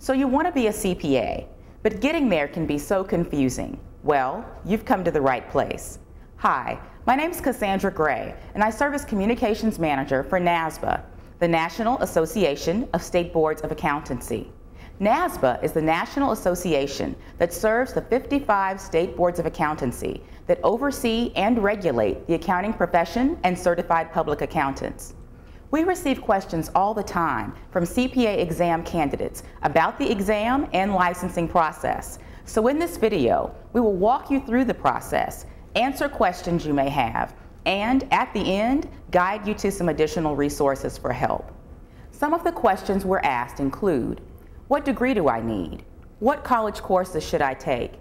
So you want to be a CPA, but getting there can be so confusing. Well, you've come to the right place. Hi, my name is Cassandra Gray, and I serve as Communications Manager for NASBA, the National Association of State Boards of Accountancy. NASBA is the national association that serves the 55 state boards of accountancy that oversee and regulate the accounting profession and certified public accountants. We receive questions all the time from CPA exam candidates about the exam and licensing process. So in this video, we will walk you through the process, answer questions you may have, and at the end, guide you to some additional resources for help. Some of the questions we're asked include, what degree do I need? What college courses should I take?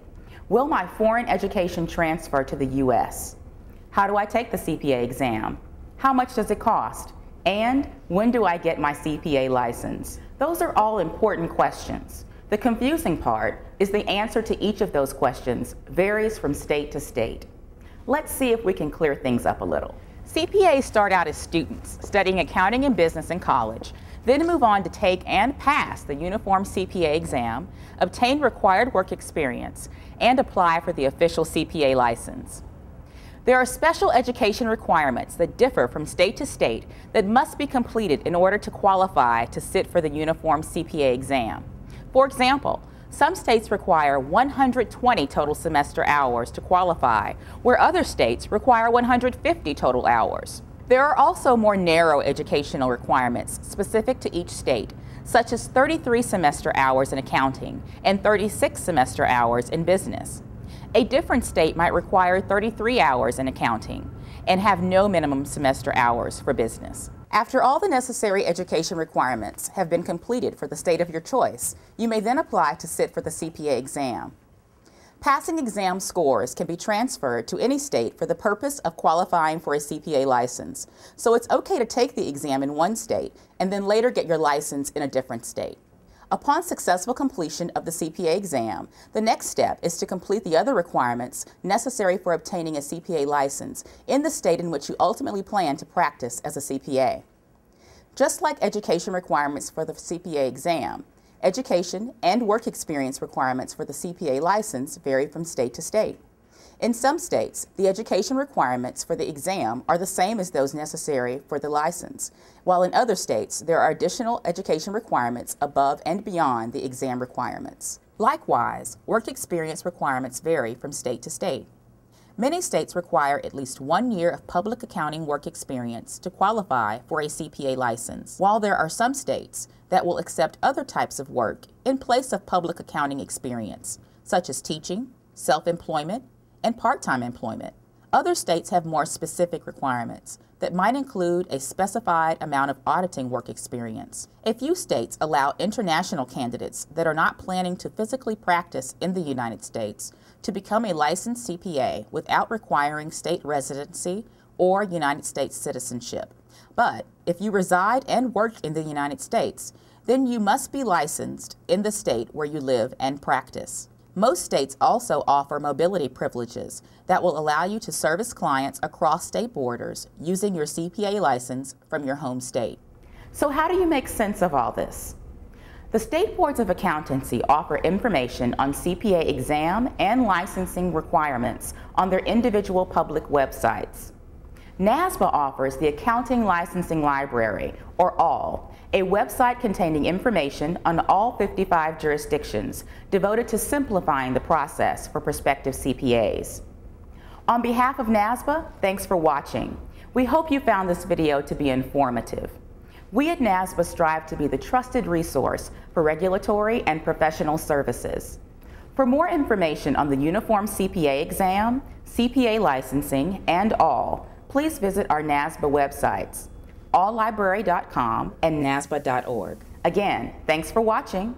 Will my foreign education transfer to the U.S.? How do I take the CPA exam? How much does it cost? And when do I get my CPA license? Those are all important questions. The confusing part is the answer to each of those questions varies from state to state. Let's see if we can clear things up a little. CPAs start out as students studying accounting and business in college, then move on to take and pass the Uniform CPA exam, obtain required work experience, and apply for the official CPA license. There are special education requirements that differ from state to state that must be completed in order to qualify to sit for the Uniform CPA exam. For example, some states require 120 total semester hours to qualify, where other states require 150 total hours. There are also more narrow educational requirements specific to each state, such as 33 semester hours in accounting and 36 semester hours in business. A different state might require 33 hours in accounting and have no minimum semester hours for business. After all the necessary education requirements have been completed for the state of your choice, you may then apply to sit for the CPA exam. Passing exam scores can be transferred to any state for the purpose of qualifying for a CPA license, so it's okay to take the exam in one state and then later get your license in a different state. Upon successful completion of the CPA exam, the next step is to complete the other requirements necessary for obtaining a CPA license in the state in which you ultimately plan to practice as a CPA. Just like education requirements for the CPA exam, education and work experience requirements for the CPA license vary from state to state. In some states, the education requirements for the exam are the same as those necessary for the license, while in other states there are additional education requirements above and beyond the exam requirements. Likewise, work experience requirements vary from state to state. Many states require at least one year of public accounting work experience to qualify for a CPA license, while there are some states that will accept other types of work in place of public accounting experience, such as teaching, self-employment, and part-time employment. Other states have more specific requirements that might include a specified amount of auditing work experience. A few states allow international candidates that are not planning to physically practice in the United States to become a licensed CPA without requiring state residency or United States citizenship. But if you reside and work in the United States, then you must be licensed in the state where you live and practice. Most states also offer mobility privileges that will allow you to service clients across state borders using your CPA license from your home state. So how do you make sense of all this? The state boards of accountancy offer information on CPA exam and licensing requirements on their individual public websites. NASBA offers the Accountancy Licensing Library, or ALL, a website containing information on all 55 jurisdictions devoted to simplifying the process for prospective CPAs. On behalf of NASBA, thanks for watching. We hope you found this video to be informative. We at NASBA strive to be the trusted resource for regulatory and professional services. For more information on the Uniform CPA exam, CPA licensing, and all, please visit our NASBA websites alllibrary.com and nasba.org. Again, thanks for watching.